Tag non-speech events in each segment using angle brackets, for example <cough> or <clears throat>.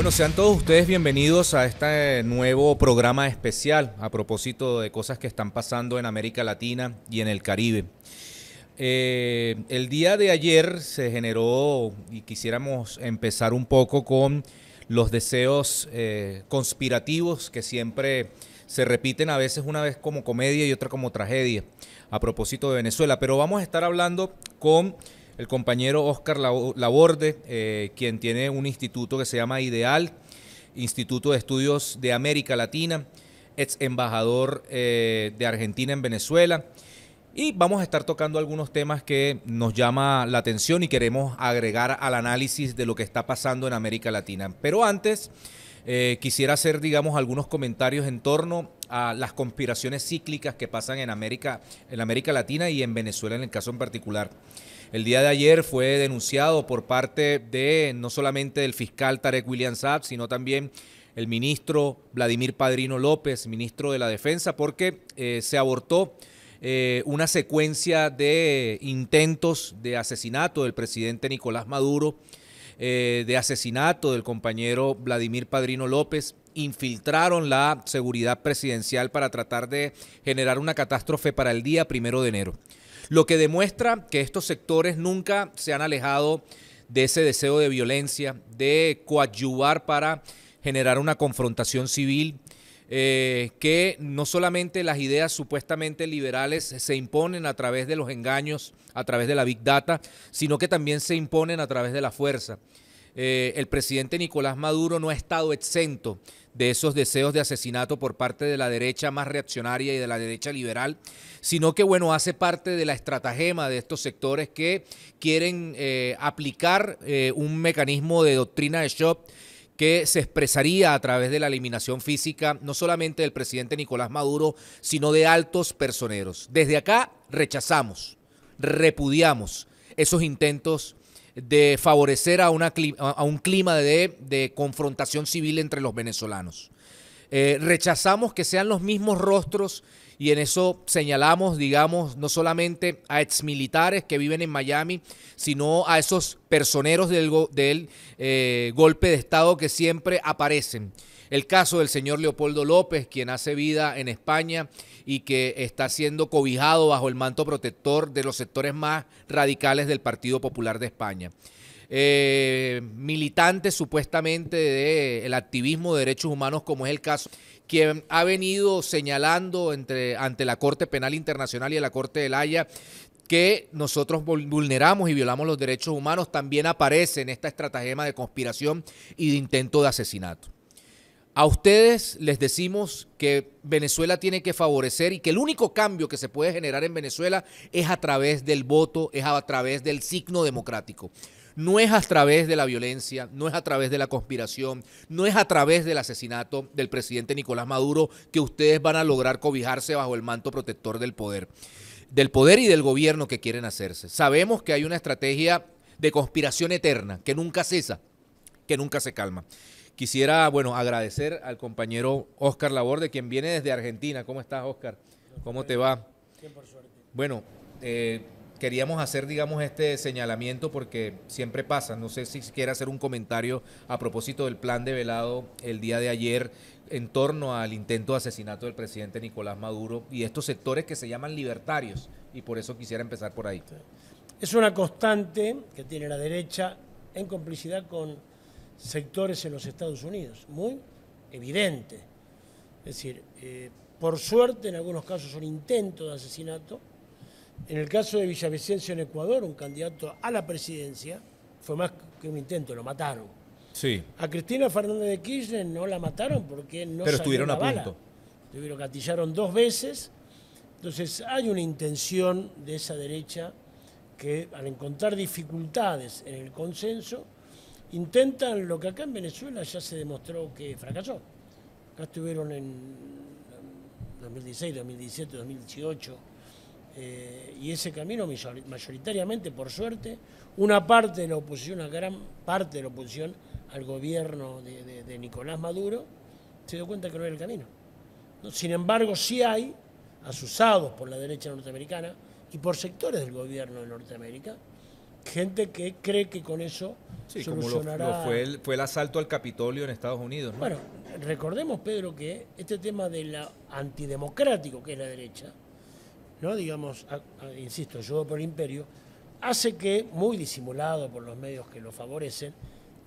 Bueno, sean todos ustedes bienvenidos a este nuevo programa especial a propósito de cosas que están pasando en América Latina y en el Caribe. Eh, el día de ayer se generó, y quisiéramos empezar un poco con los deseos eh, conspirativos que siempre se repiten a veces una vez como comedia y otra como tragedia a propósito de Venezuela. Pero vamos a estar hablando con el compañero Oscar Laborde, eh, quien tiene un instituto que se llama Ideal, Instituto de Estudios de América Latina, ex embajador eh, de Argentina en Venezuela. Y vamos a estar tocando algunos temas que nos llama la atención y queremos agregar al análisis de lo que está pasando en América Latina. Pero antes, eh, quisiera hacer, digamos, algunos comentarios en torno a las conspiraciones cíclicas que pasan en América, en América Latina y en Venezuela en el caso en particular. El día de ayer fue denunciado por parte de no solamente del fiscal Tarek William Saab, sino también el ministro Vladimir Padrino López, ministro de la Defensa, porque eh, se abortó eh, una secuencia de intentos de asesinato del presidente Nicolás Maduro, eh, de asesinato del compañero Vladimir Padrino López, infiltraron la seguridad presidencial para tratar de generar una catástrofe para el día primero de enero lo que demuestra que estos sectores nunca se han alejado de ese deseo de violencia, de coadyuvar para generar una confrontación civil, eh, que no solamente las ideas supuestamente liberales se imponen a través de los engaños, a través de la big data, sino que también se imponen a través de la fuerza. Eh, el presidente Nicolás Maduro no ha estado exento de esos deseos de asesinato por parte de la derecha más reaccionaria y de la derecha liberal, sino que, bueno, hace parte de la estratagema de estos sectores que quieren eh, aplicar eh, un mecanismo de doctrina de shock que se expresaría a través de la eliminación física no solamente del presidente Nicolás Maduro, sino de altos personeros. Desde acá rechazamos, repudiamos esos intentos de favorecer a, una, a un clima de, confrontación civil entre los venezolanos. Eh, rechazamos que sean los mismos rostros y en eso señalamos, digamos, no solamente a exmilitares que viven en Miami, sino a esos personeros del, del eh, golpe de Estado que siempre aparecen. El caso del señor Leopoldo López, quien hace vida en España y que está siendo cobijado bajo el manto protector de los sectores más radicales del Partido Popular de España. Eh, militantes supuestamente del activismo de derechos humanos, como es el caso, quien ha venido señalando entre, ante la Corte Penal Internacional y la Corte de la Haya que nosotros vulneramos y violamos los derechos humanos, también aparece en esta estratagema de conspiración y de intento de asesinato. A ustedes les decimos que Venezuela tiene que favorecer y que el único cambio que se puede generar en Venezuela es a través del voto, es a través del signo democrático. No es a través de la violencia, no es a través de la conspiración, no es a través del asesinato del presidente Nicolás Maduro que ustedes van a lograr cobijarse bajo el manto protector del poder, del poder y del gobierno que quieren hacerse. Sabemos que hay una estrategia de conspiración eterna que nunca cesa, que nunca se calma. Quisiera, bueno, agradecer al compañero Oscar Laborde, quien viene desde Argentina. ¿Cómo estás, Oscar? ¿Cómo te va? Bueno, eh, queríamos hacer, digamos, este señalamiento porque siempre pasa. No sé si quiere hacer un comentario a propósito del plan de velado el día de ayer en torno al intento de asesinato del presidente Nicolás Maduro y estos sectores que se llaman libertarios. Y por eso quisiera empezar por ahí. Es una constante que tiene la derecha en complicidad con sectores en los Estados Unidos, muy evidente. Es decir, eh, por suerte en algunos casos son intentos de asesinato. En el caso de Villavicencio en Ecuador, un candidato a la presidencia, fue más que un intento, lo mataron. Sí. A Cristina Fernández de Kirchner no la mataron porque no Pero estuvieron a punto. Tuvieron, gatillaron dos veces. Entonces hay una intención de esa derecha que al encontrar dificultades en el consenso, intentan lo que acá en Venezuela ya se demostró que fracasó. Acá estuvieron en 2016, 2017, 2018, y ese camino mayoritariamente, por suerte, una parte de la oposición, una gran parte de la oposición al gobierno de, Nicolás Maduro, se dio cuenta que no era el camino. Sin embargo, sí hay, asusados por la derecha norteamericana y por sectores del gobierno de Norteamérica, gente que cree que con eso Sí, como lo, fue, el, fue el asalto al Capitolio en Estados Unidos. Bueno, recordemos, Pedro, que este tema de la antidemocrático que es la derecha, ¿no? digamos, insisto, yo por el imperio, hace que, muy disimulado por los medios que lo favorecen,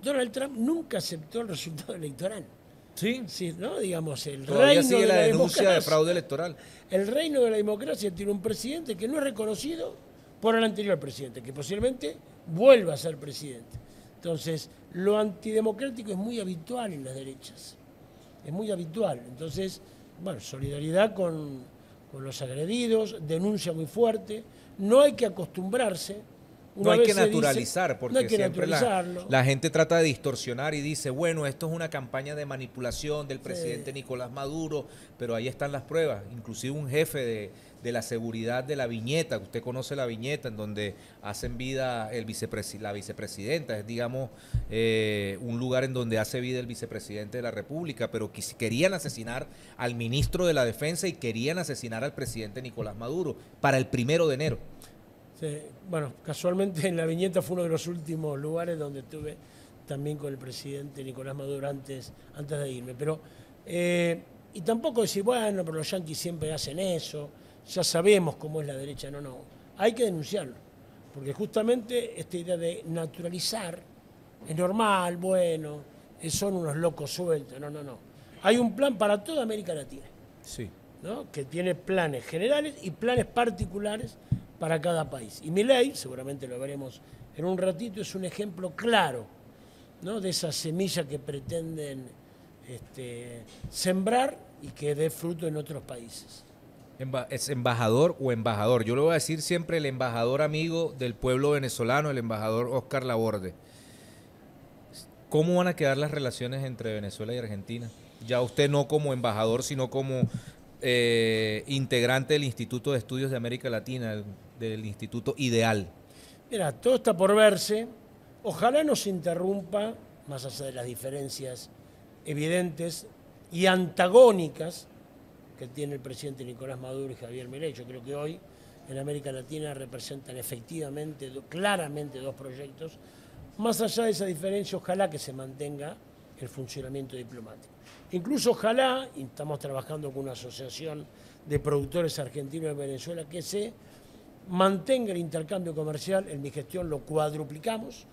Donald Trump nunca aceptó el resultado <laughs> electoral. Sí. sí ¿no? Digamos, el Todavía reino sigue la, denuncia de fraude electoral. El reino de la democracia tiene un presidente que no es reconocido por el anterior presidente, que posiblemente vuelva a ser presidente. Entonces, lo antidemocrático es muy habitual en las derechas. Es muy habitual. Entonces, bueno, solidaridad con, con los agredidos, denuncia muy fuerte. No hay que acostumbrarse no hay que naturalizar, porque siempre la, gente trata de distorsionar y dice, bueno, esto es una campaña de manipulación del presidente Nicolás Maduro, pero ahí están las pruebas. Inclusive un jefe de, la seguridad de la viñeta, usted conoce la viñeta, en donde hacen vida el la vicepresidenta, es digamos eh, un lugar en donde hace vida el vicepresidente de la República, pero querían asesinar al ministro de la Defensa y querían asesinar al presidente Nicolás Maduro para el primero de enero. Bueno, casualmente en la viñeta fue uno de los últimos lugares donde estuve también con el presidente Nicolás Maduro antes, antes de irme. Pero, eh, y tampoco decir, bueno, pero los yanquis siempre hacen eso, ya sabemos cómo es la derecha. No, no, hay que denunciarlo. Porque justamente esta idea de naturalizar es normal, bueno, son unos locos sueltos. No, no, no. Hay un plan para toda América Latina. Sí. ¿no? que tiene planes generales y planes particulares para cada país. Y mi ley, seguramente lo veremos en un ratito, es un ejemplo claro ¿no? de esa semilla que pretenden este, sembrar y que dé fruto en otros países. ¿Es embajador o embajador? Yo le voy a decir siempre el embajador amigo del pueblo venezolano, el embajador Oscar Laborde. ¿Cómo van a quedar las relaciones entre Venezuela y Argentina? Ya usted no como embajador, sino como eh, integrante del Instituto de Estudios de América Latina, del Instituto Ideal? Mira, todo está por verse. Ojalá no se interrumpa, más allá de las diferencias evidentes y antagónicas que tiene el presidente Nicolás Maduro y Javier Milei. Yo creo que hoy en América Latina representan efectivamente, claramente dos proyectos. Más allá de esa diferencia, ojalá que se mantenga el funcionamiento diplomático. Incluso ojalá, y estamos trabajando con una asociación de productores argentinos de Venezuela, que se mantenga el intercambio comercial, en mi gestión lo cuadruplicamos.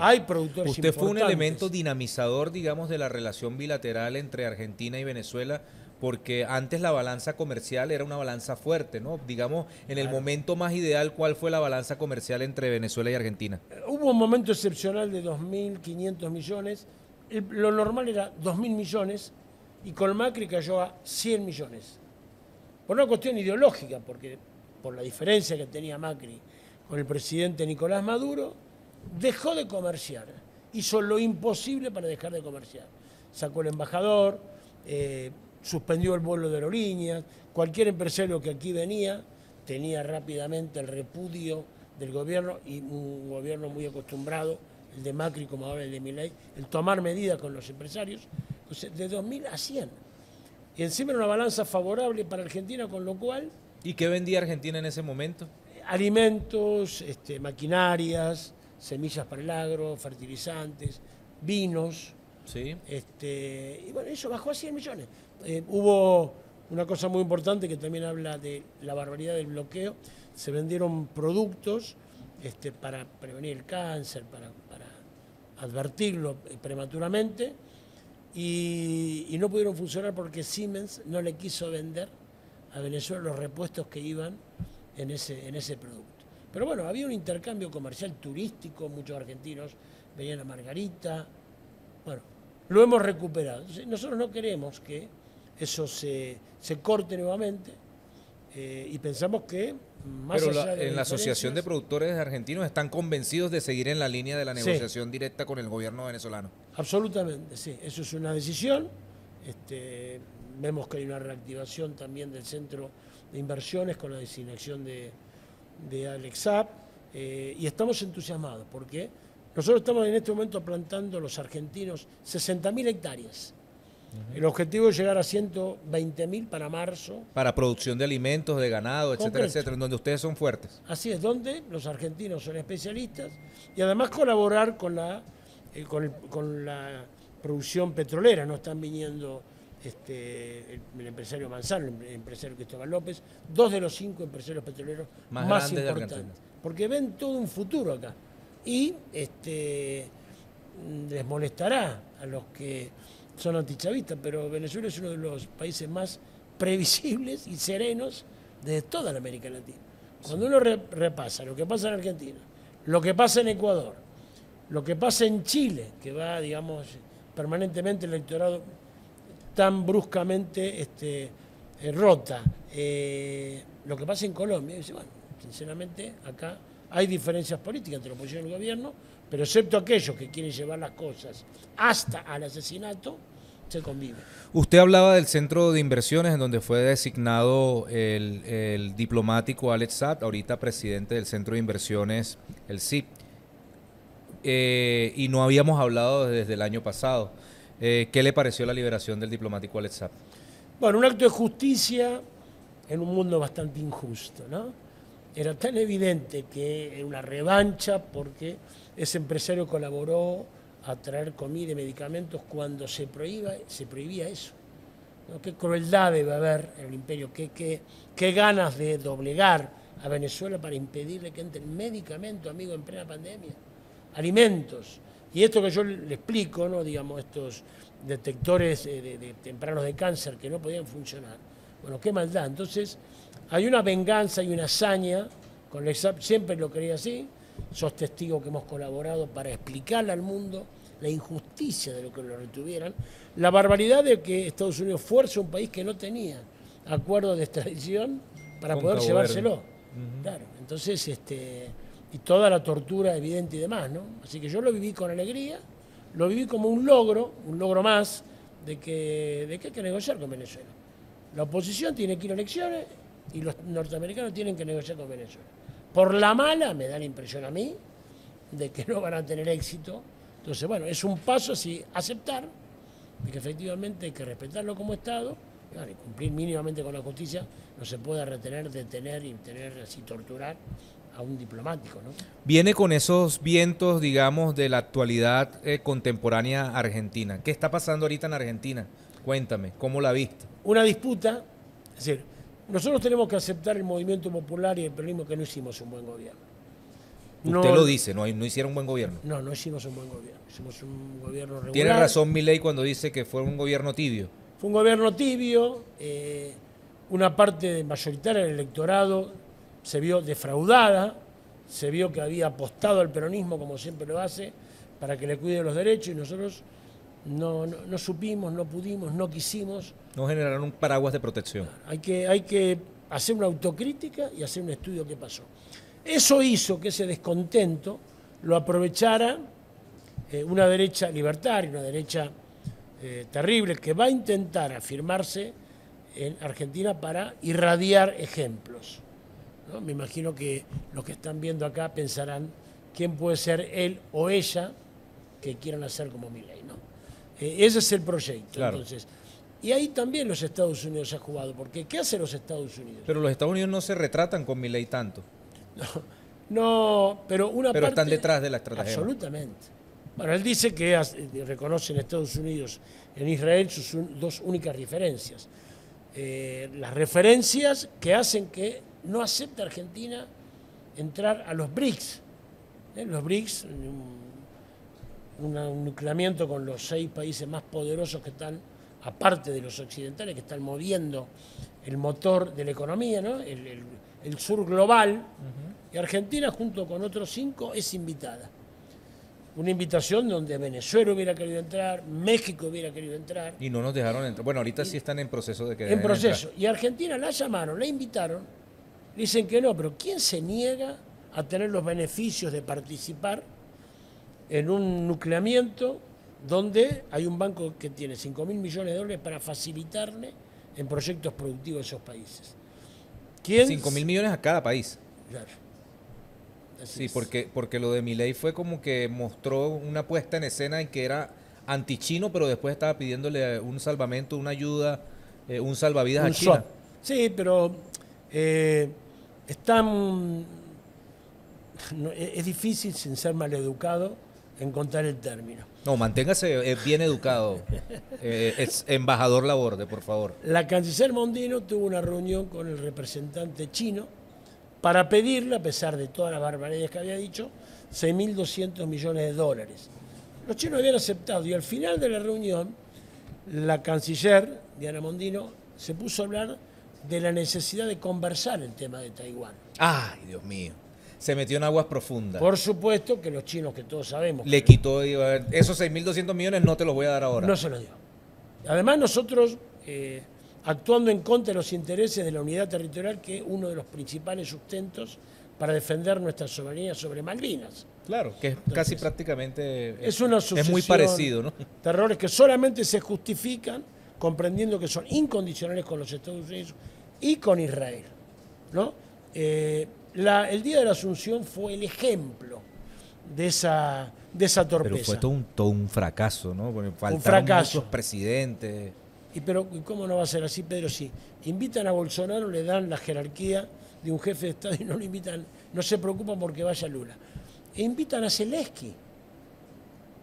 Hay productores Usted fue un elemento dinamizador, digamos, de la relación bilateral entre Argentina y Venezuela, porque antes la balanza comercial era una balanza fuerte, ¿no? Digamos, en el momento más ideal, ¿cuál fue la balanza comercial entre Venezuela y Argentina? Hubo un momento excepcional de 2.500 millones, lo normal era 2.000 millones, y con Macri cayó a 100 millones. Por una cuestión ideológica, porque por la diferencia que tenía Macri con el presidente Nicolás Maduro, dejó de comerciar, hizo lo imposible para dejar de comerciar. Sacó el embajador, eh, suspendió el vuelo de aerolíneas, cualquier empresario que aquí venía tenía rápidamente el repudio del gobierno y un gobierno muy acostumbrado, el de Macri como ahora el de Milei, el tomar medidas con los empresarios, de 2.000 a 100. Y encima era una balanza favorable para Argentina, con lo cual ¿Y qué vendía Argentina en ese momento? Alimentos, este, maquinarias, semillas para el agro, fertilizantes, vinos. Sí. Este, y bueno, eso bajó a 100 millones. Eh, hubo una cosa muy importante que también habla de la barbaridad del bloqueo. Se vendieron productos este, para prevenir el cáncer, para, advertirlo eh, prematuramente, y no pudieron funcionar porque Siemens no le quiso vender a Venezuela los repuestos que iban en ese, en ese producto. Pero bueno, había un intercambio comercial turístico, muchos argentinos venían a Margarita, bueno, lo hemos recuperado. Nosotros no queremos que eso se, corte nuevamente eh, y pensamos que más Pero en la Asociación de Productores Argentinos están convencidos de seguir en la línea de la negociación directa con el gobierno venezolano. Absolutamente, sí. Eso es una decisión. Este, Vemos que hay una reactivación también del centro de inversiones con la designación de, de Alexap eh, y estamos entusiasmados porque nosotros estamos en este momento plantando los argentinos 60.000 hectáreas El objetivo es llegar a 120.000 para marzo. Para producción de alimentos, de ganado, etcétera, Concreto. etcétera, en donde ustedes son fuertes. Así es, donde los argentinos son especialistas y además colaborar con la, eh, con, el- con la producción petrolera. No están viniendo este, el, el empresario Manzano, el empresario Cristóbal López, dos de los cinco empresarios petroleros Más más, importantes. Porque ven todo un futuro acá. Y este, mm, les molestará a los que son antichavistas, pero Venezuela es uno de los países más <laughs> previsibles y serenos de toda la América Latina. Cuando uno re- repasa lo que pasa en Argentina, lo que pasa en Ecuador, lo que pasa en Chile, que va, digamos, permanentemente el electorado tan bruscamente este, eh, rota, eh, lo que pasa en Colombia, dice, bueno, sinceramente acá hay diferencias políticas entre la oposición y el gobierno, pero excepto aquellos que quieren llevar las cosas hasta al asesinato, se convive. Usted hablaba del centro de inversiones en donde fue designado el, el diplomático Alex Saab, ahorita presidente del centro de inversiones, el CIP. Eh, y no habíamos hablado desde el año pasado. Eh, ¿Qué le pareció la liberación del diplomático Alex Saab? Bueno, un acto de justicia en un mundo bastante injusto, ¿no? Era tan evidente que era una revancha porque ese empresario colaboró a traer comida y medicamentos cuando se, prohíba, se prohibía eso. Qué crueldad debe haber en el imperio, qué, ganas de doblegar a Venezuela para impedirle que entren medicamentos, amigo, en plena pandemia, alimentos. Y esto que yo le explico, ¿no? digamos, estos detectores de, de- de tempranos de cáncer que no podían funcionar. Bueno, qué maldad. Entonces, hay una venganza y una hazaña con el siempre lo creía así. Sos testigo que hemos colaborado para explicarle al mundo la injusticia de lo que lo retuvieran, la barbaridad de que Estados Unidos fuerza un país que no tenía acuerdo de extradición para Con poder Cabo llevárselo. Claro, entonces, este, y toda la tortura evidente y demás, ¿no? Así que yo lo viví con alegría, lo viví como un logro, un logro más, de que, de que hay que negociar con Venezuela. La oposición tiene que ir a elecciones y los norteamericanos tienen que negociar con Venezuela. Por la mala, me da la impresión a mí, de que no van a tener éxito. Entonces, bueno, es un paso así, aceptar de que efectivamente hay que respetarlo como Estado y, bueno, y cumplir mínimamente con la justicia. No se puede retener, detener y tener así torturar a un diplomático, ¿no? Viene con esos vientos, digamos, de la actualidad eh, contemporánea argentina. ¿Qué está pasando ahorita en Argentina? Cuéntame, ¿cómo la viste? Una disputa, es decir, nosotros tenemos que aceptar el movimiento popular y el peronismo que no hicimos un buen gobierno. Usted lo dice, no, no hicieron un buen gobierno. No, no hicimos un buen gobierno. Hicimos un gobierno regular. Tiene razón Milei cuando dice que fue un gobierno tibio. Fue un gobierno tibio, eh, una parte mayoritaria del electorado se vio defraudada, se vio que había apostado al peronismo, como siempre lo hace, para que le cuide los derechos y nosotros no, no, no supimos, no pudimos, no quisimos. No generaron un paraguas de protección. Hay que, hay que hacer una autocrítica y hacer un estudio qué pasó. Eso hizo que ese descontento lo aprovechara eh, una derecha libertaria, una derecha eh, terrible, que va a intentar afirmarse en Argentina para irradiar ejemplos. ¿no? Me imagino que los que están viendo acá pensarán quién puede ser él o ella que quieran hacer como Milei. ¿no? Eh, ese es el proyecto. Claro. Entonces, y ahí también los Estados Unidos ha jugado, porque ¿qué hacen los Estados Unidos? Pero los Estados Unidos no se retratan con Milei tanto. <laughs> No, pero una Pero parte... están detrás de la estrategia. Absolutamente. Bueno, él dice que eh, reconoce en Estados Unidos, en Israel, sus un- dos únicas referencias. Eh, las referencias que hacen que no acepte Argentina entrar a los BRICS. ¿eh? Los BRICS, un, nucleamiento con los seis países más poderosos que están, aparte de los occidentales, que están moviendo el motor de la economía, ¿no? el, el- el sur global. Y Argentina, junto con otros cinco, es invitada. Una invitación donde Venezuela hubiera querido entrar, México hubiera querido entrar, Y no nos dejaron entrar. Bueno, ahorita sí están en proceso de que en proceso. Y Argentina la llamaron, la invitaron, dicen que no, pero ¿quién se niega a tener los beneficios de participar en un nucleamiento donde hay un banco que tiene 5 mil millones de dólares para facilitarle en proyectos productivos de esos países? ¿Quién? 5 mil millones a cada país. Claro. Así Sí, es. porque, porque lo de Milei fue como que mostró una puesta en escena en que era antichino, pero después estaba pidiéndole un salvamento, una ayuda, eh, un salvavidas Un a China. swap. Sí, pero eh, están. no, es es difícil, sin ser maleducado, encontrar el término. No, manténgase eh, bien educado. Eh, es embajador Laborde, por favor. La canciller Mondino tuvo una reunión con el representante chino para pedirle, a pesar de todas las barbaridades que había dicho, 6.200 millones de dólares. Los chinos habían aceptado y al final de la reunión, la canciller Diana Mondino se puso a hablar de la necesidad de conversar el tema de Taiwán. Ay, Dios mío. Se metió en aguas profundas. Por supuesto que los chinos, que todos sabemos, Le quitó esos 6.200 millones, no te los voy a dar ahora. no se lo dio. Además, nosotros, eh, actuando en contra de los intereses de la unidad territorial, que es uno de los principales sustentos para defender nuestra soberanía sobre Malvinas. Claro, que es casi prácticamente. Es una Es muy parecido, ¿no? de errores que solamente se justifican comprendiendo que son incondicionales con los Estados Unidos y con Israel. ¿no? Eh, la- el Día de la Asunción fue el ejemplo de esa, de esa torpeza. Pero fue todo un, todo un fracaso, ¿no? Porque faltaron fracaso. muchos presidentes. Y pero ¿y cómo no va a ser así, Pedro? Si invitan a Bolsonaro, le dan la jerarquía de un jefe de Estado y no lo invitan, no se preocupan porque vaya Lula. E invitan a Zelensky.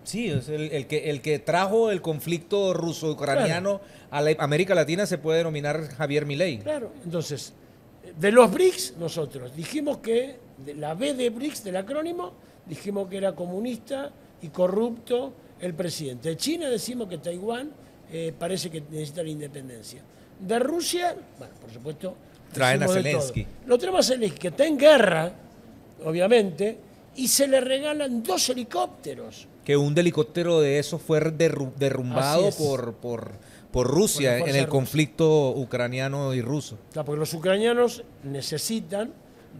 Sí, es el, el que, el que trajo el conflicto ruso-ucraniano a la América Latina se puede denominar Javier Milei. Claro, entonces, de los BRICS, nosotros dijimos que, de la B de BRICS, del acrónimo, dijimos que era comunista y corrupto el presidente. De China decimos que Taiwán eh, parece que necesita la independencia. De Rusia, bueno, por supuesto, Traen a. Zelensky. Lo tenemos a Zelensky, que está en guerra, obviamente, y se le regalan dos helicópteros. Que un helicóptero de esos fue derru- derrumbado por, por, por Rusia Por en el conflicto ucraniano y ruso. Claro, porque los ucranianos necesitan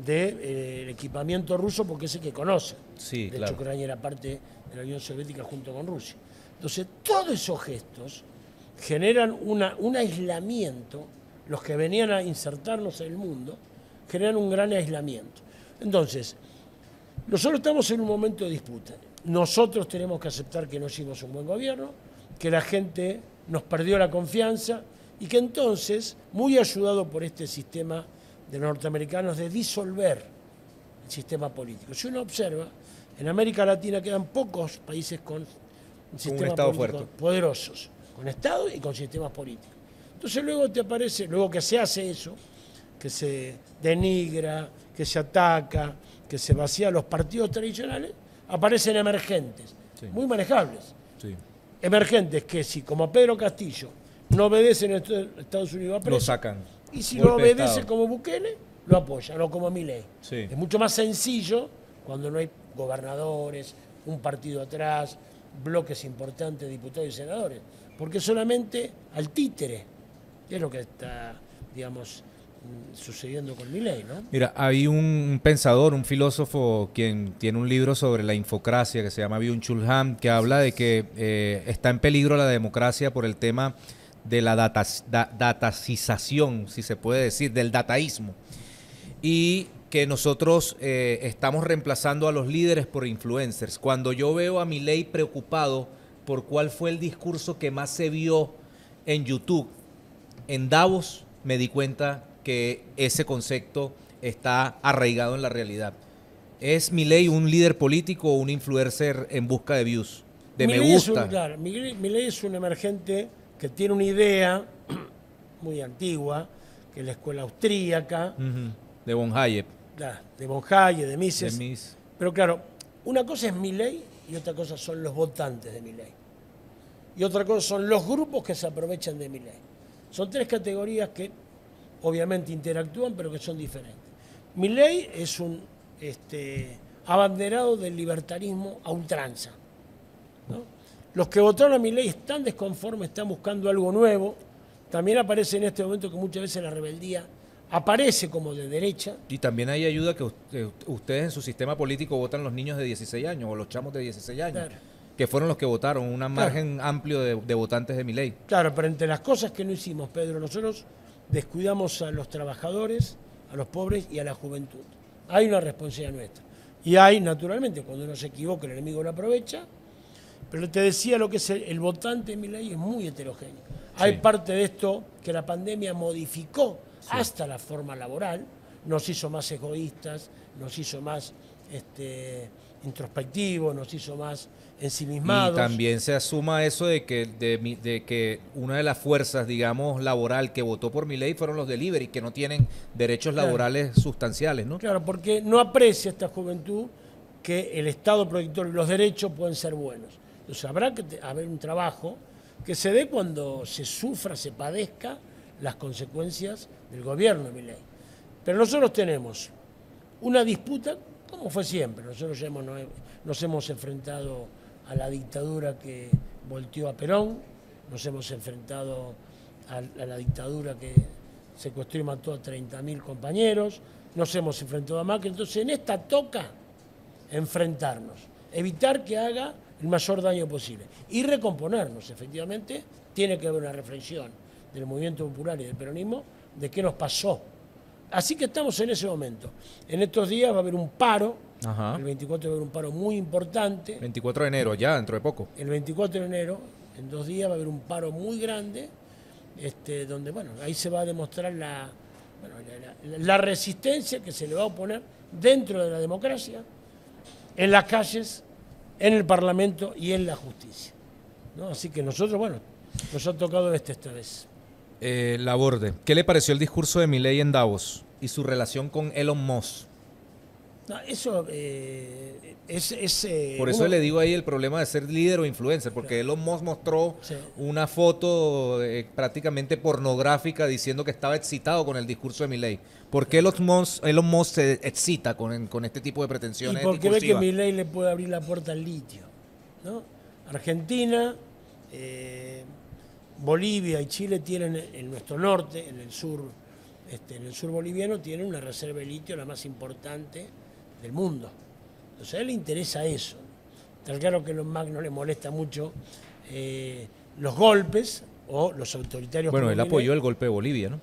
del equipamiento ruso porque es el que conocen. Sí, de claro. hecho, Ucrania era parte de la Unión Soviética junto con Rusia. Entonces, todos esos gestos generan una, un aislamiento, los que venían a insertarnos en el mundo, generan un gran aislamiento. Entonces, nosotros estamos en un momento de disputa. Nosotros tenemos que aceptar que no hicimos un buen gobierno, que la gente nos perdió la confianza y que entonces, muy ayudado por este sistema de los norteamericanos de disolver el sistema político. Si uno observa, en América Latina quedan pocos países con un sistema Estado político fuerte. poderosos, con Estado y con sistemas políticos. Entonces luego te aparece, luego que se hace eso, que se denigra, que se ataca, que se vacía los partidos tradicionales, aparecen emergentes, Sí. muy manejables. Sí. Emergentes que si, como Pedro Castillo, no obedecen a Estados Unidos va Lo sacan. y si Golpe de obedece como Bukele, lo apoyan, o como Milei. Sí. Es mucho más sencillo cuando no hay gobernadores, un partido atrás, bloques importantes, diputados y senadores, porque solamente al títere, que es lo que está, digamos, sucediendo con Milei, ¿no? Mira, hay un pensador, un filósofo, quien tiene un libro sobre la infocracia que se llama Byung-Chul que habla de que eh, está en peligro la democracia por el tema de la datacización, si se puede decir, del dataísmo. Y que nosotros eh, estamos reemplazando a los líderes por influencers. Cuando yo veo a Milei preocupado por cuál fue el discurso que más se vio en YouTube, en Davos me di cuenta que ese concepto está arraigado en la realidad. ¿Es Milei un líder político o un influencer en busca de views? De me Milei es un- gusta. claro, Milei es un emergente que tiene una idea <clears throat> muy antigua, que es la escuela austríaca, De Von Hayek. la- de von Hayek, de De Mises. mis- Pero claro, una cosa es Milei y otra cosa son los votantes de Milei. Y otra cosa son los grupos que se aprovechan de Milei. Son tres categorías que obviamente interactúan, pero que son diferentes. Milei es un este, abanderado del libertarismo a ultranza. ¿no? Los que votaron a Milei están desconformes, están buscando algo nuevo. También aparece en este momento que muchas veces la rebeldía aparece como de derecha, Y también hay ayuda que usted- ustedes en su sistema político votan los niños de 16 años o los chamos de 16 años, Claro. que fueron los que votaron, un margen amplio de, de votantes de Milei. Claro, pero entre las cosas que no hicimos, Pedro, nosotros descuidamos a los trabajadores, a los pobres y a la juventud. Hay una responsabilidad nuestra. Y hay, naturalmente, cuando uno se equivoca, el enemigo lo aprovecha. Pero te decía lo que es el, votante de mi ley es muy heterogéneo. Hay parte de esto que la pandemia modificó hasta la forma laboral, nos hizo más egoístas, nos hizo más este, introspectivos, nos hizo más ensimismados. Y también se asuma eso de que, de, que una de las fuerzas, digamos, laboral que votó por mi ley fueron los delivery, que no tienen derechos laborales sustanciales, ¿no? Claro, porque no aprecia esta juventud que el Estado protector y los derechos pueden ser buenos. Entonces habrá que haber un trabajo que se dé cuando se sufra, se padezca las consecuencias del gobierno de mi ley. Pero nosotros tenemos una disputa, como fue siempre, nosotros ya hemos, nos hemos enfrentado a la dictadura que volteó a Perón, nos hemos enfrentado a, la dictadura que secuestró y mató a 30.000 compañeros, nos hemos enfrentado a Macri, entonces en esta toca enfrentarnos, evitar que haga el mayor daño posible y recomponernos, efectivamente, tiene que haber una reflexión del movimiento popular y del peronismo de qué nos pasó. Así que estamos en ese momento. En estos días va a haber un paro el 24 va a haber un paro muy importante. 24 de enero, ya dentro de poco. El 24 de enero, en dos días, va a haber un paro muy grande, este, donde, bueno, ahí se va a demostrar la, la, resistencia que se le va a oponer dentro de la democracia, en las calles, en el Parlamento y en la justicia. ¿no? Así que nosotros, bueno, nos ha tocado este esta vez. Eh, Laborde, ¿qué le pareció el discurso de Milei en Davos y su relación con Elon Musk? No, eso eh, es... Eh, Por eso le digo ahí el problema de ser líder o influencer, porque Elon Musk mostró una foto eh, prácticamente pornográfica diciendo que estaba excitado con el discurso de Milley. ¿Por qué Elon Musk, Elon Musk se excita con, con este tipo de pretensiones? Y porque ve que Milley le puede abrir la puerta al litio. ¿no? Argentina, Bolivia y Chile tienen en nuestro norte, en el sur, este, en el sur boliviano, tienen una reserva de litio la más importante del mundo. Entonces a él le interesa eso. Tal claro que a los no le molesta mucho eh, los golpes o los autoritarios. Bueno, él apoyó el golpe de Bolivia, ¿no?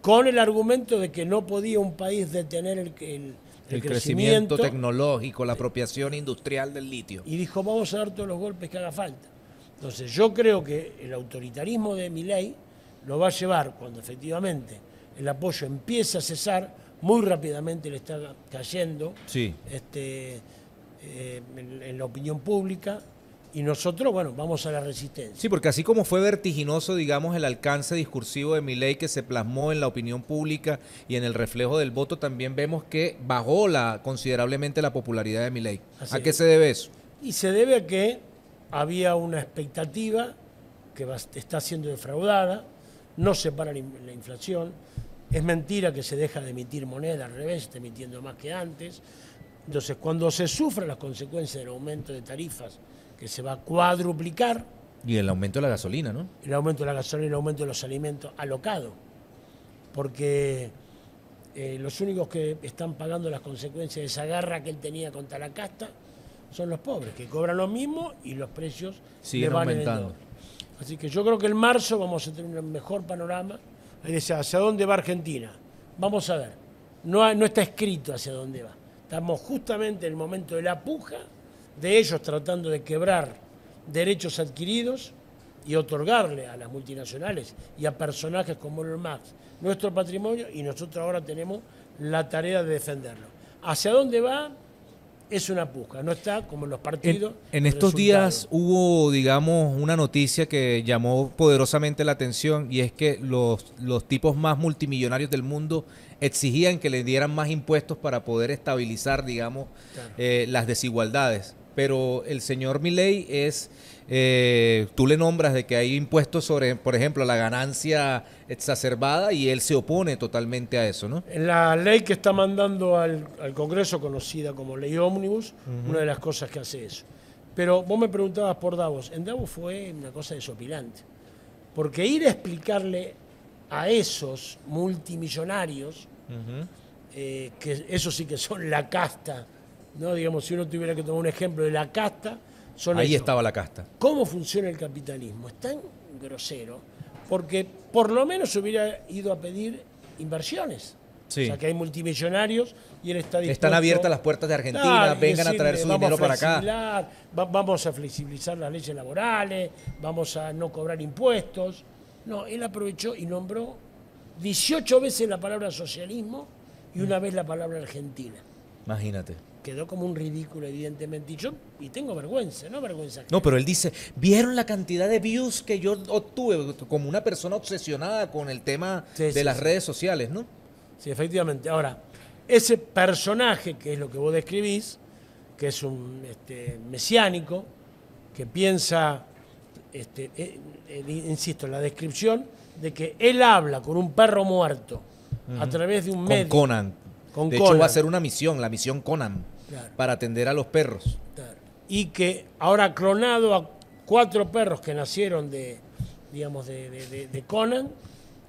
Con el argumento de que no podía un país detener el, el, crecimiento, tecnológico, la apropiación industrial del litio. Y dijo, vamos a dar todos los golpes que haga falta. Entonces yo creo que el autoritarismo de mi ley lo va a llevar cuando efectivamente el apoyo empiece a cesar muy rápidamente le está cayendo este, eh, en, la opinión pública y nosotros, bueno, vamos a la resistencia. Sí, porque así como fue vertiginoso, digamos, el alcance discursivo de Milei que se plasmó en la opinión pública y en el reflejo del voto, también vemos que bajó la, considerablemente la popularidad de Milei. ¿A qué se debe eso? Y se debe a que había una expectativa que está siendo defraudada, no se para la inflación, es mentira que se deja de emitir moneda, al revés, está emitiendo más que antes. Entonces, cuando se sufren las consecuencias del aumento de tarifas, que se va a cuadruplicar. Y el aumento de la gasolina, ¿no? El aumento de la gasolina y el aumento de los alimentos alocado. Porque eh, los únicos que están pagando las consecuencias de esa guerra que él tenía contra la casta son los pobres, que cobran lo mismo y los precios siguen van aumentando. Así que yo creo que en marzo vamos a tener un mejor panorama ¿hacia dónde va Argentina? Vamos a ver, no, no está escrito hacia dónde va. Estamos justamente en el momento de la puja, de ellos tratando de quebrar derechos adquiridos y otorgarle a las multinacionales y a personajes como Elon Musk nuestro patrimonio y nosotros ahora tenemos la tarea de defenderlo. ¿Hacia dónde va? Es una puja, no está como en los partidos. En, estos días hubo, digamos, una noticia que llamó poderosamente la atención y es que los, los tipos más multimillonarios del mundo exigían que le dieran más impuestos para poder estabilizar, digamos, eh, las desigualdades. Pero el señor Milley es eh, tú le nombras de que hay impuestos sobre, por ejemplo, la ganancia exacerbada y él se opone totalmente a eso, ¿no? En la ley que está mandando al, Congreso, conocida como ley ómnibus, una de las cosas que hace eso. Pero vos me preguntabas por Davos. En Davos fue una cosa desopilante. Porque ir a explicarle a esos multimillonarios, eh, que eso sí que son la casta, ¿no? Digamos, si uno tuviera que tomar un ejemplo de la casta, Ahí estaba la casta. ¿Cómo funciona el capitalismo? Es tan grosero porque por lo menos hubiera ido a pedir inversiones. O sea, que hay multimillonarios y él está dispuesto... Están abiertas las puertas de Argentina, vengan a traer su dinero para acá. vamos a flexibilizar las leyes laborales, vamos a no cobrar impuestos. No, él aprovechó y nombró 18 veces la palabra socialismo y una vez la palabra Argentina. Imagínate. Quedó como un ridículo, evidentemente. Y yo, y tengo vergüenza, ¿no? Vergüenza. No, pero él dice, ¿vieron la cantidad de views que yo obtuve como una persona obsesionada con el tema de las redes sociales, ¿no? Sí, efectivamente. Ahora, ese personaje, que es lo que vos describís, que es un este, mesiánico, que piensa, este, eh, eh, insisto, en la descripción de que él habla con un perro muerto a través de un medio. Con Conan. Con de hecho, va a ser una misión, la misión Conan, para atender a los perros. Y que ahora clonado a cuatro perros que nacieron de, digamos, de Conan,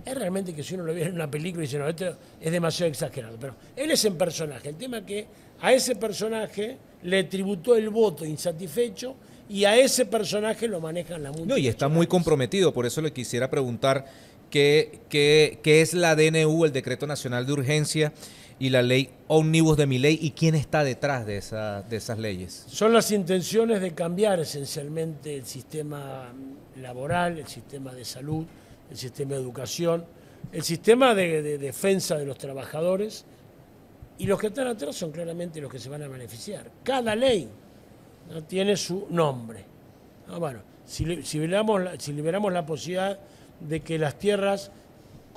es realmente que si uno lo viera en una película y dice, no, esto es demasiado exagerado. Pero él es en personaje. El tema es que a ese personaje le tributó el voto insatisfecho y a ese personaje lo manejan la No, y está muy comprometido, por eso le quisiera preguntar qué, qué, qué es la DNU, el Decreto Nacional de Urgencia, y la ley ómnibus de mi ley y quién está detrás de, esa, de esas leyes. Son las intenciones de cambiar esencialmente el sistema laboral, el sistema de salud, el sistema de educación, el sistema de, defensa de los trabajadores y los que están atrás son claramente los que se van a beneficiar. Cada ley tiene su nombre. bueno, si, si, liberamos, si liberamos la posibilidad de que las tierras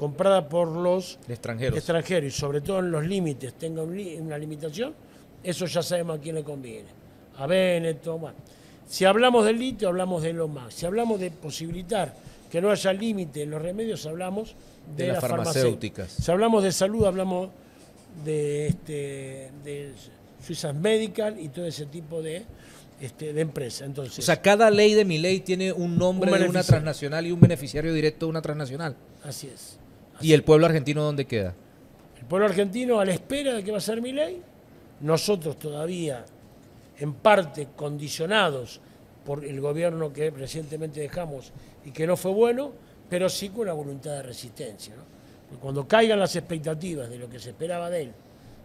compradas por los extranjeros, extranjeros y sobre todo en los límites tengan una limitación, eso ya sabemos a quién le conviene. A Benetton, bueno. Si hablamos del litio, hablamos de lo más. Si hablamos de posibilitar que no haya límite en los remedios, hablamos de, las farmacéuticas. Si hablamos de salud, hablamos de, este, de Suizas Medical y todo ese tipo de, este, de empresas. Entonces, o sea, cada ley de mi ley tiene un nombre de una transnacional y un beneficiario directo de una transnacional. Así es. ¿Y el pueblo argentino dónde queda? El pueblo argentino a la espera de que va a ser mi ley, nosotros todavía en parte condicionados por el gobierno que recientemente dejamos y que no fue bueno, pero sí con una voluntad de resistencia. Cuando caigan las expectativas de lo que se esperaba de él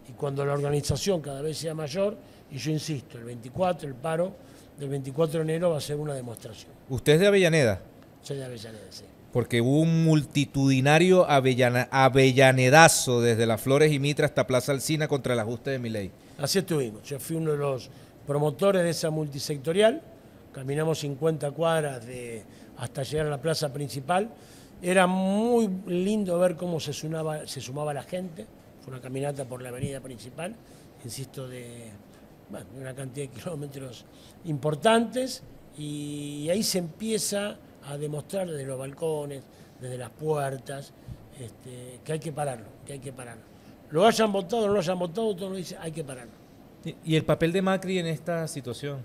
y cuando la organización cada vez sea mayor, y yo insisto, el 24, el paro del 24 de enero va a ser una demostración. ¿Usted es de Avellaneda? Soy de Avellaneda, sí. Porque hubo un multitudinario avellanedazo desde las Flores y Mitra hasta Plaza Alcina contra el ajuste de mi ley. Así estuvimos. Yo fui uno de los promotores de esa multisectorial. Caminamos 50 cuadras de hasta llegar a la plaza principal. Era muy lindo ver cómo se sumaba, se sumaba la gente. Fue una caminata por la avenida principal, insisto, de una cantidad de kilómetros importantes. Y ahí se empieza a demostrar desde los balcones, desde las puertas, este, que hay que pararlo, que hay que pararlo. Lo hayan votado o no lo hayan votado, todo lo dice, hay que pararlo. ¿Y el papel de Macri en esta situación?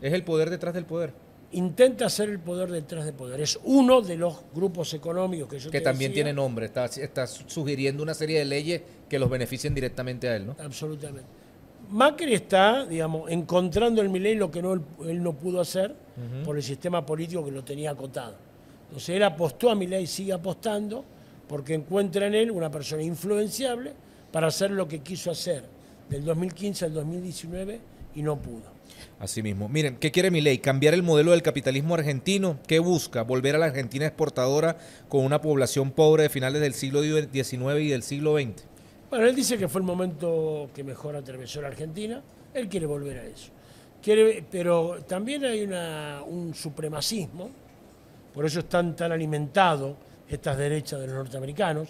¿Es el poder detrás del poder? intenta ser el poder detrás del poder. Es uno de los grupos económicos que yo Que también tiene nombre, está, está sugiriendo una serie de leyes que los beneficien directamente a él, ¿no? Absolutamente. Macri está, digamos, encontrando en Milei lo que no, él no pudo hacer por el sistema político que lo tenía acotado. Entonces él apostó a Milei, sigue apostando, porque encuentra en él una persona influenciable para hacer lo que quiso hacer del 2015 al 2019 y no pudo. Así mismo. Miren, ¿qué quiere mi ley? Cambiar el modelo del capitalismo argentino. ¿Qué busca? Volver a la Argentina exportadora con una población pobre de finales del siglo XIX y del siglo XX. Bueno, él dice que fue el momento que mejor atravesó la Argentina. Él quiere volver a eso. Quiere, pero también hay una, un supremacismo, por eso están tan alimentados estas derechas de los norteamericanos.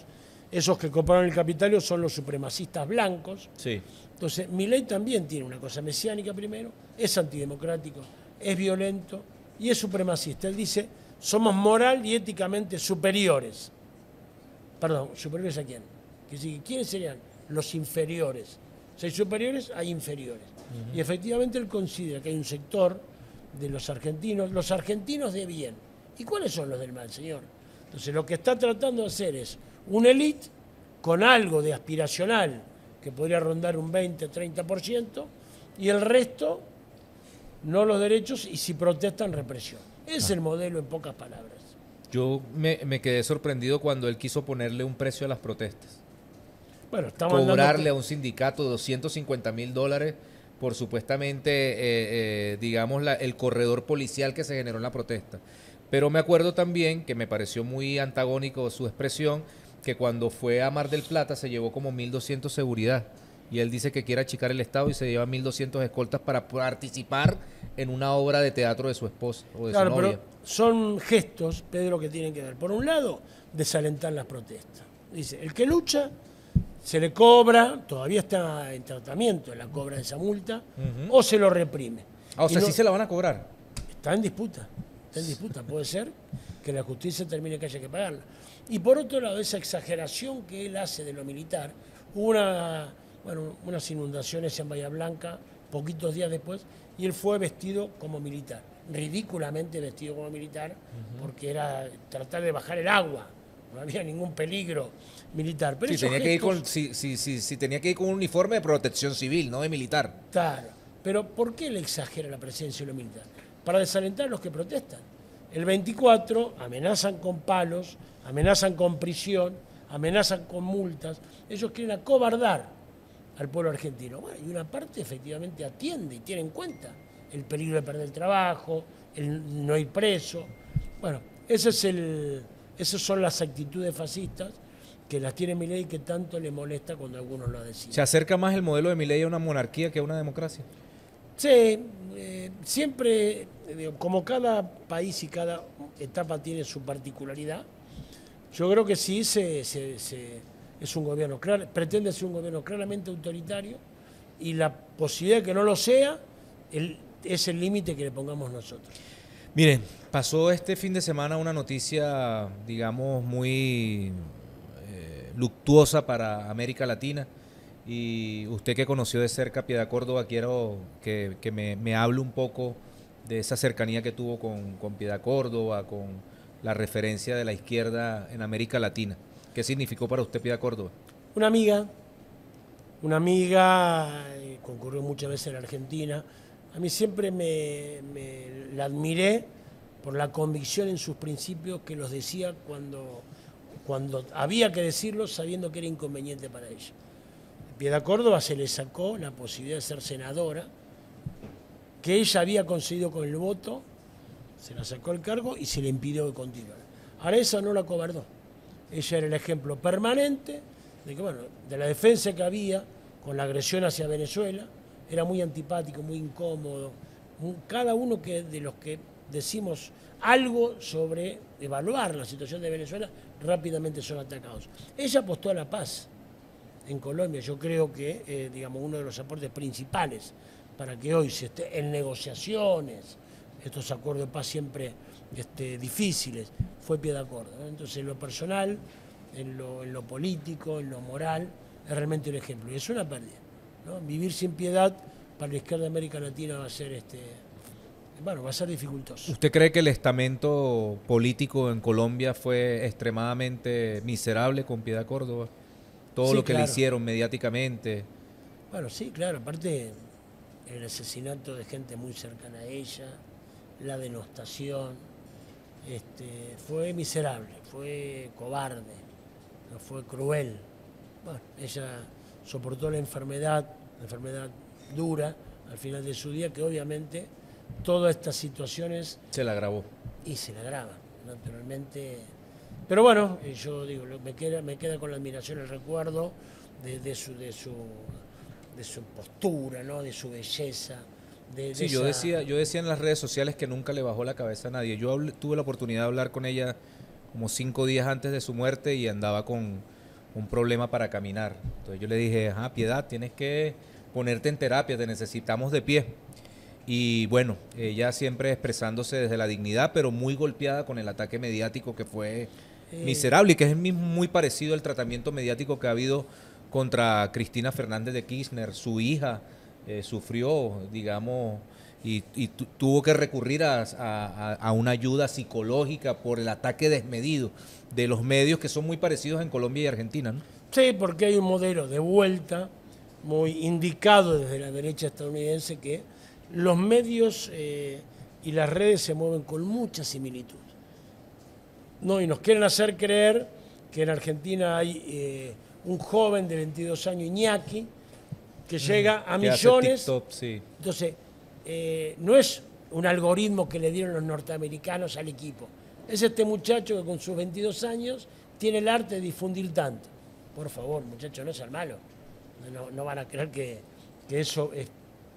Esos que compraron el capitalio son los supremacistas blancos. Sí entonces, mi ley también tiene una cosa mesiánica primero, es antidemocrático, es violento y es supremacista. Él dice, somos moral y éticamente superiores. Perdón, ¿superiores a quién? ¿Quiénes serían? Los inferiores. Si hay superiores, hay inferiores. Y efectivamente él considera que hay un sector de los argentinos, los argentinos de bien. ¿Y cuáles son los del mal, señor? Entonces lo que está tratando de hacer es una élite con algo de aspiracional que podría rondar un 20, 30%, y el resto no los derechos y si protestan represión. Es ah. el modelo en pocas palabras. Yo me, quedé sorprendido cuando él quiso ponerle un precio a las protestas. Bueno, cobrarle a un sindicato 250 mil dólares por supuestamente, eh, eh, digamos, la- el corredor policial que se generó en la protesta. Pero me acuerdo también que me pareció muy antagónico su expresión, que cuando fue a Mar del Plata se llevó como 1.200 seguridad. Y él dice que quiere achicar el Estado y se lleva 1.200 escoltas para participar en una obra de teatro de su esposa o de Claro, su novia. pero son gestos, Pedro, que tienen que ver. Por un lado, desalentar las protestas. Dice, el que lucha se le cobra, todavía está en tratamiento la cobra de esa multa, o se lo reprime. Ah, o Y sea, no- sí se la van a cobrar. Está en disputa, está en disputa. Puede ser que la justicia termine que haya que pagarla. Y por otro lado, esa exageración que él hace de lo militar, hubo una, bueno, unas inundaciones en Bahía Blanca poquitos días después, y él fue vestido como militar, ridículamente vestido como militar, porque era tratar de bajar el agua, no había ningún peligro militar. Pero Sí, tenía que ir con, sí, tenía que ir con un uniforme de protección civil, no de militar. Claro, pero ¿por qué le exagera la presencia de lo militar? Para desalentar a los que protestan. El 24 amenazan con palos, amenazan con prisión, amenazan con multas. Ellos quieren acobardar al pueblo argentino. Bueno, y una parte efectivamente atiende y tiene en cuenta el peligro de perder el trabajo, el no ir preso. Bueno, ese es el, esas son las actitudes fascistas que las tiene Milei y que tanto le molesta cuando algunos lo deciden. Se acerca más el modelo de Milei a una monarquía que a una democracia. Sí, eh, siempre, eh, como cada país y cada etapa tiene su particularidad, yo creo que sí se, se- se- es un gobierno, pretende ser un gobierno claramente autoritario y la posibilidad de que no lo sea el- es el límite que le pongamos nosotros. Miren, pasó este fin de semana una noticia, digamos, muy eh, luctuosa para América Latina. Y usted que conoció de cerca Piedad Córdoba, quiero que, me, hable un poco de esa cercanía que tuvo con, con Piedad Córdoba, con la referencia de la izquierda en América Latina. ¿Qué significó para usted Piedad Córdoba? Una amiga, una amiga, eh, concurrió muchas veces en Argentina. A mí siempre me, la admiré por la convicción en sus principios que los decía cuando, cuando había que decirlos sabiendo que era inconveniente para ella. Piedad Córdoba se le sacó la posibilidad de ser senadora, que ella había conseguido con el voto, se la sacó el cargo y se le impidió que continuara. Ahora esa no la cobardó. Ella era el ejemplo permanente de que, bueno, de la defensa que había con la agresión hacia Venezuela, era muy antipático, muy incómodo. Cada uno que, de los que decimos algo sobre evaluar la situación de Venezuela, rápidamente son atacados. Ella apostó a la paz en Colombia. Yo creo que, eh, digamos, uno de los aportes principales para que hoy se esté en negociaciones, estos acuerdos de paz siempre este, difíciles, fue Piedad Córdoba. Entonces, en lo personal, en lo político, en lo moral, es realmente un ejemplo. Y es una pérdida. ¿No? Vivir sin piedad para la izquierda de América Latina va a ser, este, bueno, va a ser dificultoso. ¿Usted cree que el estamento político en Colombia fue extremadamente miserable con Piedad Córdoba? Todo Sí, lo que le hicieron mediáticamente. Bueno, sí, claro, aparte el asesinato de gente muy cercana a ella, la denostación, este, fue miserable, fue cobarde, fue cruel. Bueno, ella soportó la enfermedad, la enfermedad dura al final de su día, que obviamente todas estas situaciones Se la grabó. y se la graban, naturalmente. Pero bueno, eh, yo digo, me queda, me queda con la admiración el recuerdo de, de su, de, su, de su postura, ¿no? de su belleza. De, de Sí, yo decía, yo decía en las redes sociales que nunca le bajó la cabeza a nadie. Yo hablé- tuve la oportunidad de hablar con ella como cinco días antes de su muerte y andaba con un problema para caminar. Entonces yo le dije, ajá, Piedad, tienes que ponerte en terapia, te necesitamos de pie. Y bueno, ella siempre expresándose desde la dignidad, pero muy golpeada con el ataque mediático que fue Eh. miserable y que es mismo muy parecido al tratamiento mediático que ha habido contra Cristina Fernández de Kirchner, su hija eh, sufrió, digamos, y, y tu- tuvo que recurrir a, a- a una ayuda psicológica por el ataque desmedido de los medios que son muy parecidos en Colombia y Argentina. ¿no? Sí, porque hay un modelo de vuelta muy indicado desde la derecha estadounidense que los medios eh, y las redes se mueven con mucha similitud. No, y nos quieren hacer creer que en Argentina hay eh, un joven de 22 años, Iñaki, que llega a hace millones. TikTok, sí. Entonces, eh, no es un algoritmo que le dieron los norteamericanos al equipo. Es este muchacho que con sus 22 años tiene el arte de difundir tanto. Por favor, muchachos, no sean malos. No, no van a creer que, que eso es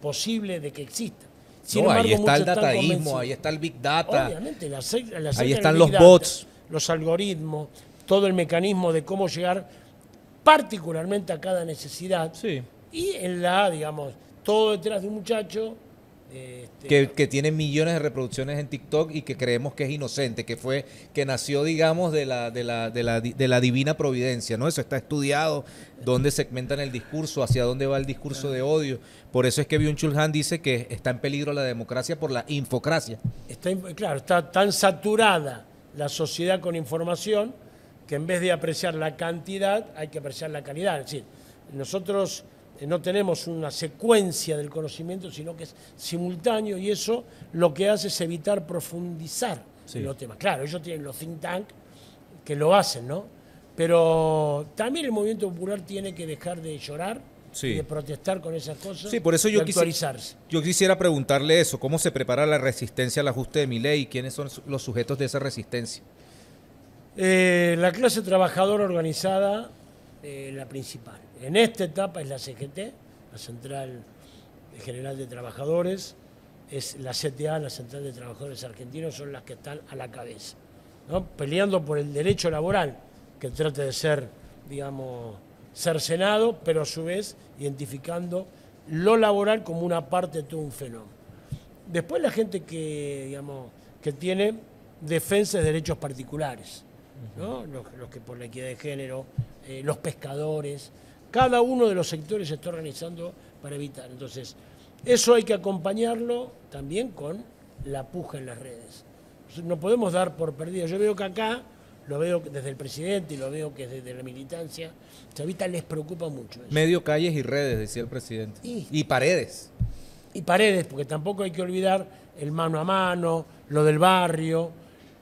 posible de que exista. Sin No, ahí embargo, está el dataísmo, ahí está el Big Data. Obviamente, la sec- la secta Ahí están los Data, bots. los algoritmos, todo el mecanismo de cómo llegar particularmente a cada necesidad. Sí. Y en la, digamos, todo detrás de un muchacho. Este, Que, que tiene millones de reproducciones en TikTok y que creemos que es inocente, que fue, que nació, digamos, de la, de la, de la, de la divina providencia, ¿no? Eso está estudiado, dónde segmentan el discurso, hacia dónde va el discurso de odio. Por eso es que Byung Chul Han dice que está en peligro la democracia por la infocracia. está, claro, está tan saturada la sociedad con información que en vez de apreciar la cantidad, hay que apreciar la calidad. Es decir, nosotros no tenemos una secuencia del conocimiento, sino que es simultáneo y eso lo que hace es evitar profundizar Sí. en los temas. Claro, ellos tienen los think tank que lo hacen, ¿no? Pero también el movimiento popular tiene que dejar de llorar Sí. y de protestar con esas cosas Sí, por eso y yo quisi- actualizarse. Yo quisiera preguntarle eso, ¿cómo se prepara la resistencia al ajuste de mi ley? ¿Quiénes son los sujetos de esa resistencia? Eh, la clase trabajadora organizada, eh, la principal. En esta etapa es la CGT, la Central General de Trabajadores, es la CTA, la Central de Trabajadores Argentinos, son las que están a la cabeza, ¿no? peleando por el derecho laboral, que trate de ser, digamos, cercenado, pero a su vez identificando lo laboral como una parte de todo un fenómeno. Después la gente que, digamos, que tiene defensa de derechos particulares, ¿no? los, los que por la equidad de género, eh, los pescadores, cada uno de los sectores se está organizando para evitar. Entonces, eso hay que acompañarlo también con la puja en las redes. No podemos dar por perdido. Yo veo que acá, lo veo desde el presidente y lo veo que desde la militancia, Chavita les preocupa mucho eso. Medio calles y redes, decía el presidente. Y- Y paredes. y paredes, porque tampoco hay que olvidar el mano a mano, lo del barrio,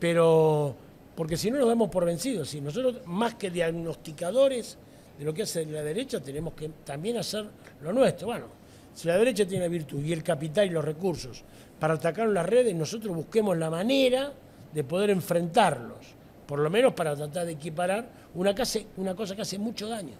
pero porque si no nos damos por vencidos. Si nosotros, más que diagnosticadores de lo que hace la derecha, tenemos que también hacer lo nuestro. Bueno, si la derecha tiene virtud y el capital y los recursos para atacar las redes, nosotros busquemos la manera de poder enfrentarlos, por lo menos para tratar de equiparar una, una cosa que hace mucho daño.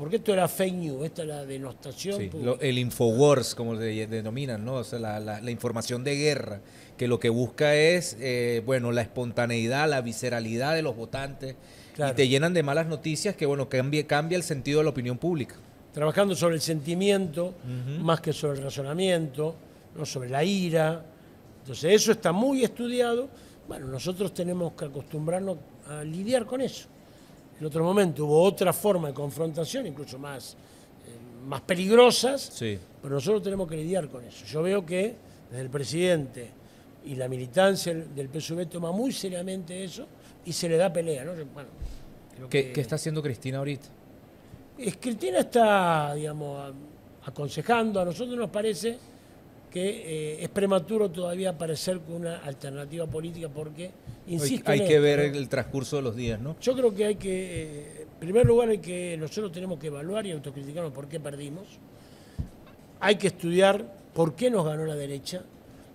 Porque esto era fake news, esta es la denostación. Sí, lo- el Infowars, como le denominan, ¿no? O sea, la, la- la información de guerra, que lo que busca es, eh, bueno, la espontaneidad, la visceralidad de los votantes, Claro. y te llenan de malas noticias que, bueno, cambia, cambia el sentido de la opinión pública. trabajando sobre el sentimiento más que sobre el razonamiento, ¿no? sobre la ira. Entonces eso está muy estudiado. Bueno, nosotros tenemos que acostumbrarnos a lidiar con eso. En otro momento hubo otra forma de confrontación, incluso más, eh, más peligrosas, Sí. pero nosotros tenemos que lidiar con eso. Yo veo que desde el presidente y la militancia del PSV toma muy seriamente eso y se le da pelea. ¿no? Yo, bueno, creo ¿Qué, que- qué está haciendo Cristina ahorita? es Cristina está, digamos, aconsejando, a nosotros nos parece que eh, es prematuro todavía aparecer con una alternativa política porque, insisto, hay que esto, ver el transcurso de los días, ¿no? yo creo que hay que, eh, en primer lugar, hay que nosotros tenemos que evaluar y autocriticarnos por qué perdimos. Hay que estudiar por qué nos ganó la derecha.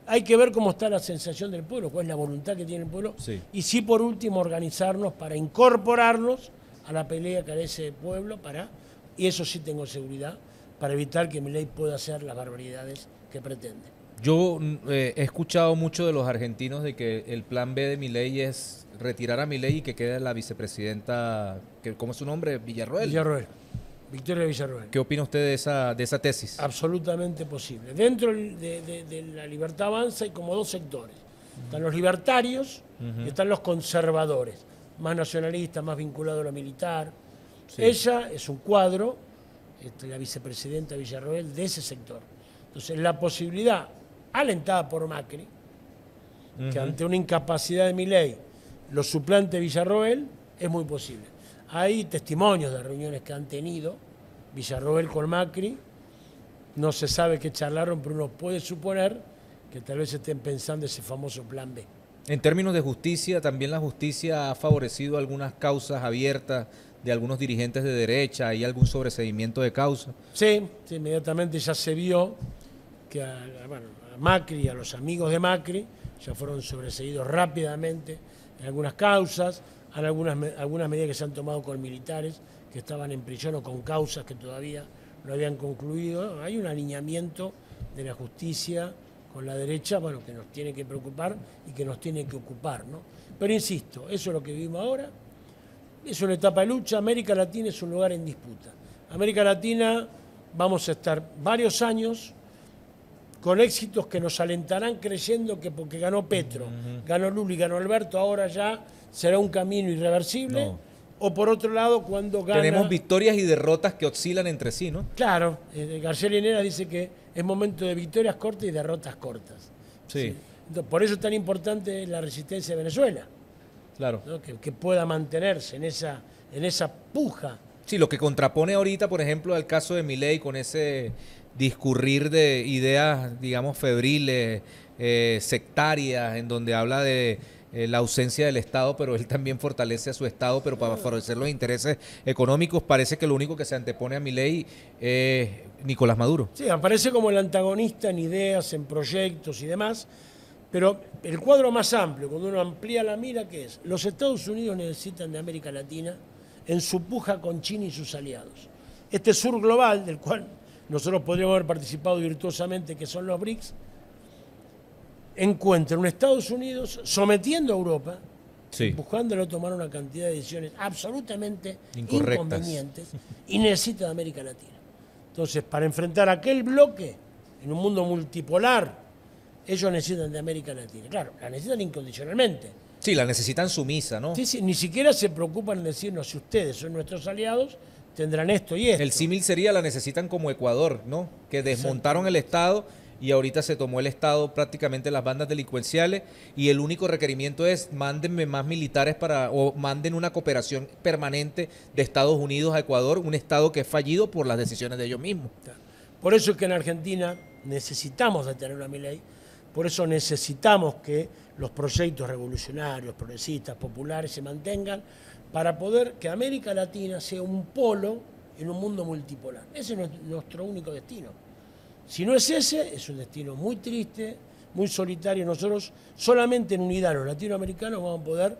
Hay que ver cómo está la sensación del pueblo, cuál es la voluntad que tiene el pueblo. Sí. Y sí, por último, organizarnos para incorporarnos a la pelea que hará ese pueblo para, y eso sí tengo seguridad, para evitar que mi ley pueda hacer las barbaridades que pretende. Yo mm, eh, he escuchado mucho de los argentinos de que el plan B de mi ley es retirar a mi ley y que quede la vicepresidenta, que, ¿cómo es su nombre? Villarroel. Villarroel, Victoria Villarroel. ¿Qué opina usted de esa, de esa tesis? Absolutamente posible. Dentro de, de- de la libertad avanza hay como dos sectores. Están los libertarios y están los conservadores, más nacionalistas, más vinculados a lo militar. Ella es un cuadro, este, la vicepresidenta Villarroel, de ese sector. Entonces, la posibilidad, alentada por Macri, que ante una incapacidad de mi ley lo suplante Villarroel, es muy posible. Hay testimonios de reuniones que han tenido Villarroel con Macri, no se sabe qué charlaron, pero uno puede suponer que tal vez estén pensando ese famoso plan B. En términos de justicia, también la justicia ha favorecido algunas causas abiertas de algunos dirigentes de derecha, ¿hay algún sobreseimiento de causa? Sí, inmediatamente ya se vio que a, a Macri, a los amigos de Macri, ya fueron sobreseídos rápidamente en algunas causas, hay algunas, algunas medidas que se han tomado con militares que estaban en prisión o con causas que todavía no habían concluido. Hay un alineamiento de la justicia con la derecha, bueno, que nos tiene que preocupar y que nos tiene que ocupar, ¿no? Pero insisto, eso es lo que vivimos ahora, es una etapa de lucha, América Latina es un lugar en disputa. América Latina vamos a estar varios años con éxitos que nos alentarán creyendo que porque ganó Petro, ganó Lula y ganó Alberto, ahora ya será un camino irreversible. O por otro lado, cuando gana... Tenemos victorias y derrotas que oscilan entre sí, ¿no? Claro, eh, García Linera dice que es momento de victorias cortas y derrotas cortas. Sí. por eso es tan importante la resistencia de Venezuela. Claro. Que, pueda mantenerse en esa, en esa puja. Sí, lo que contrapone ahorita, por ejemplo, al caso de Milei con ese discurrir de ideas, digamos, febriles, eh, sectarias, en donde habla de eh, la ausencia del Estado, pero él también fortalece a su Estado, pero para favorecer los intereses económicos, parece que lo único que se antepone a mi ley es Nicolás Maduro. Sí, aparece como el antagonista en ideas, en proyectos y demás, pero el cuadro más amplio, cuando uno amplía la mira, ¿qué es? Los Estados Unidos necesitan de América Latina en su puja con China y sus aliados. Este sur global, del cual nosotros podríamos haber participado virtuosamente, que son los BRICS, encuentra un Estados Unidos sometiendo a Europa, buscándolo a tomar una cantidad de decisiones absolutamente inconvenientes y necesita de América Latina. Entonces, para enfrentar aquel bloque en un mundo multipolar, ellos necesitan de América Latina. Claro, la necesitan incondicionalmente. Sí, la necesitan sumisa, ¿no? Sí, sí, ni siquiera se preocupan en decirnos si ustedes son nuestros aliados, tendrán esto y esto. El símil sería la necesitan como Ecuador, ¿no? Que desmontaron el Estado y ahorita se tomó el Estado prácticamente las bandas delincuenciales y el único requerimiento es mándenme más militares para o manden una cooperación permanente de Estados Unidos a Ecuador, un Estado que es fallido por las decisiones de ellos mismos. Por eso es que en Argentina necesitamos de tener una ley, por eso necesitamos que los proyectos revolucionarios, progresistas, populares se mantengan para poder que América Latina sea un polo en un mundo multipolar. Ese es nuestro único destino. Si no es ese, es un destino muy triste, muy solitario. Nosotros solamente en unidad los latinoamericanos vamos a poder,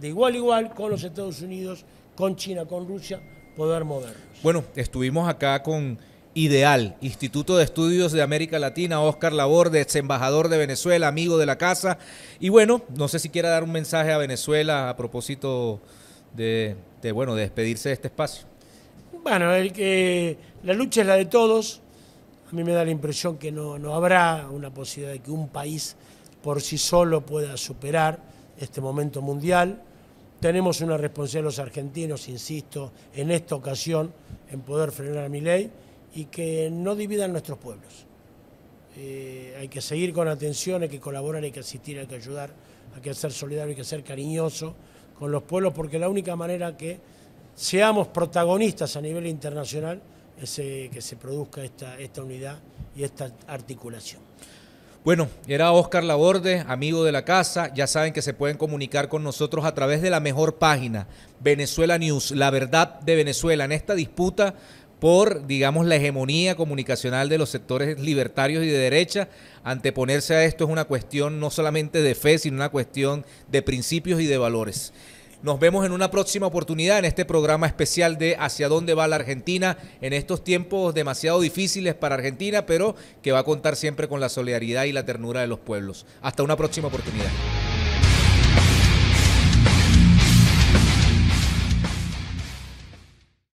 de igual a igual, con los Estados Unidos, con China, con Rusia, poder movernos. Bueno, estuvimos acá con Ideal, Instituto de Estudios de América Latina, Oscar Laborde, ex embajador de Venezuela, amigo de la casa. Y bueno, no sé si quiera dar un mensaje a Venezuela a propósito de, bueno, de despedirse de este espacio. Bueno, el que la lucha es la de todos, a mí me da la impresión que no, habrá una posibilidad de que un país por sí solo pueda superar este momento mundial. Tenemos una responsabilidad los argentinos, insisto, en esta ocasión, en poder frenar a mi ley y que no dividan nuestros pueblos. Eh, hay que seguir con atención, hay que colaborar, hay que asistir, hay que ayudar, hay que ser solidario, hay que ser cariñoso con los pueblos, porque la única manera que seamos protagonistas a nivel internacional ese, que se produzca esta, esta unidad y esta articulación. Bueno, era Oscar Laborde, amigo de la casa. Ya saben que se pueden comunicar con nosotros a través de la mejor página, Venezuela News, la verdad de Venezuela, en esta disputa por, digamos, la hegemonía comunicacional de los sectores libertarios y de derecha. Anteponerse a esto es una cuestión no solamente de fe, sino una cuestión de principios y de valores. Nos vemos en una próxima oportunidad en este programa especial de Hacia dónde va la Argentina en estos tiempos demasiado difíciles para Argentina, pero que va a contar siempre con la solidaridad y la ternura de los pueblos. Hasta una próxima oportunidad.